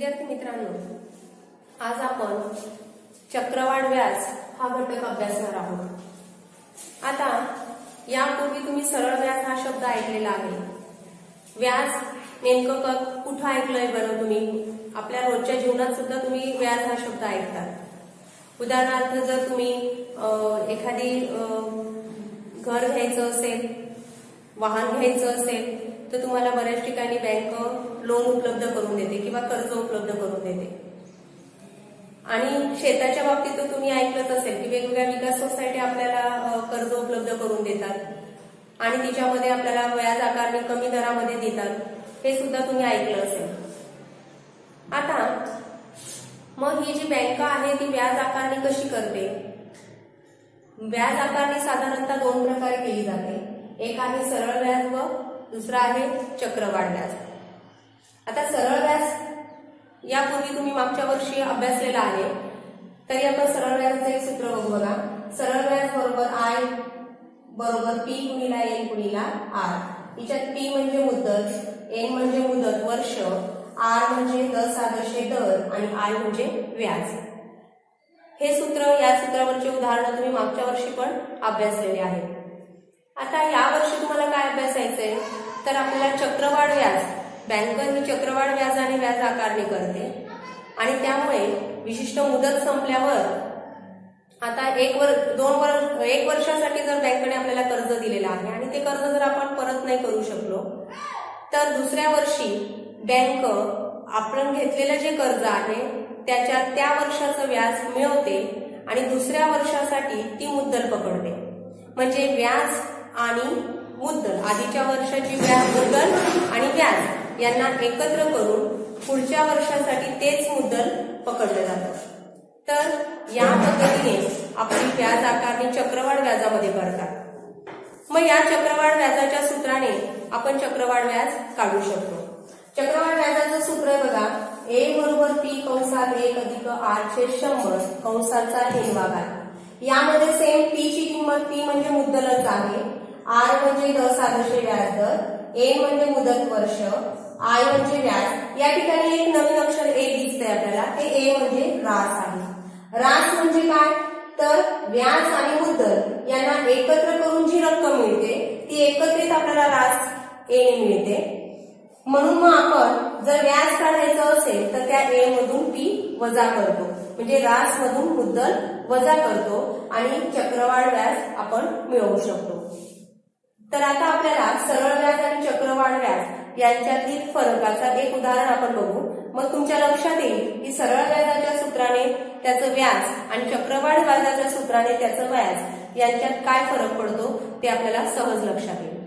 मित्रांनो आज आपण चक्रवाढ व्याज हा घटक अभ्यासणार आहोत. आता यापूर्वी तुम्ही सरळ व्याज हा शब्द ऐकलेला आहे. व्याज नेमकं कुठं ऐकलंय बरं तुम्ही? आपल्या रोजच्या जीवनात सुद्धा तुम्ही व्याज हा शब्द ऐकतात. उदाहरणार्थ जर तुम्ही एखादी घर घ्यायचं असेल वाहन घ्यायचं असेल तर तुम्हाला बऱ्याच ठिकाणी बँक लोन उपलब्ध करून देते किंवा कर्ज उपलब्ध करून देते. आणि शेताच्या बाबतीत तर तुम्ही ऐकलंच असेल की वेगवेगळ्या विकास सोसायटी आपल्याला कर्ज उपलब्ध करून देतात. आणि तिच्यामध्ये आपल्याला व्याज आकारणी कमी दरामध्ये देतात. हे सुद्धा तुम्ही ऐकलं असेल. आता मग ही जी बँक आहे ती व्याज आकारणी कशी करते? व्याज आकारणी साधारणतः दोन प्रकारे केली जाते. एक आहे सरळ व्याज व दुसरा आहे चक्रवाढ व्याज आता सरळ व्याज यापूर्वी तुम्ही मागच्या वर्षी अभ्यासलेला आहे. तरी आपण सरळ व्याजाचं एक सूत्र बघू बघा. सरळ व्याज बरोबर आय बरोबर पी गुणिला एन गुणिला आर हिच्यात पी म्हणजे मुदत एन म्हणजे मुदत वर्ष आर म्हणजे दस आदर्शे दर आणि आय म्हणजे व्याज. हे सूत्र या सूत्रावरचे उदाहरणं तुम्ही मागच्या वर्षी पण अभ्यासलेले आहेत. आता या वर्षी तुम्हाला काय अभ्यासायचं आहे तर आपल्याला चक्रवाढ व्याज बँक ही चक्रवाढ व्याजाने व्याज आकारणी करते. आणि त्यामुळे विशिष्ट मुदत संपल्यावर आता एक वर दोन वर्ष एक वर्षासाठी जर बँकेने आपल्याला कर्ज दिलेलं आहे आणि ते कर्ज जर आपण परत नाही करू शकलो तर दुसऱ्या वर्षी बँक आपण घेतलेलं जे कर्ज आहे त्याच्या त्या वर्षाचं व्याज मिळवते आणि दुसऱ्या वर्षासाठी ती मुद्दल पकडते. म्हणजे व्याज आणि मुद्दल आधीच्या वर्षाची व्याज मुद्दल आणि व्याज यांना एकत्र करून पुढच्या वर्षासाठी तेच मुद्दल पकडलं जातं. तर या पद्धतीने आपली व्याज आकारणी चक्रवाढ व्याजामध्ये करतात मग या चक्रवाढ व्याजाच्या सूत्राने आपण चक्रवाढ व्याज काढू शकतो. चक्रवाढ व्याजाचं सूत्र बघा ए बरोबर पी कंसात एक अधिक आठशे शंभर कंसाचा हे आहे. यामध्ये सेम पी ची किंमत पी म्हणजे मुद्दलच आहे. आर म्हणजे दस आदर्श व्याज दर ए म्हणजे मुदत वर्ष आय म्हणजे व्याज या ठिकाणी एक नवीन अक्षर ए दिसतंय आपल्याला ते ए म्हणजे रास आहे. रास म्हणजे काय? तर व्याज आणि मुद्दल यांना एकत्र करून जी रक्कम मिळते ती एकत्रित आपल्याला रास ए मिळते. म्हणून मग आपण जर व्याज काढायचं असेल तर त्या ए मधून पी वजा करतो. म्हणजे रास मधून मुद्दल वजा करतो आणि चक्रवाढ व्याज आपण मिळवू शकतो. तर आता आपल्याला सरळ व्याज आणि चक्रवाढ व्याज यांच्यातील फरकाचा एक उदाहरण आपण बघू. मग तुमच्या लक्षात येईल की सरळ व्याजाच्या सूत्राने त्याचं व्याज आणि चक्रवाढ व्याजाच्या सूत्राने त्याचं व्याज यांच्यात काय फरक पडतो ते आपल्याला सहज लक्षात येईल.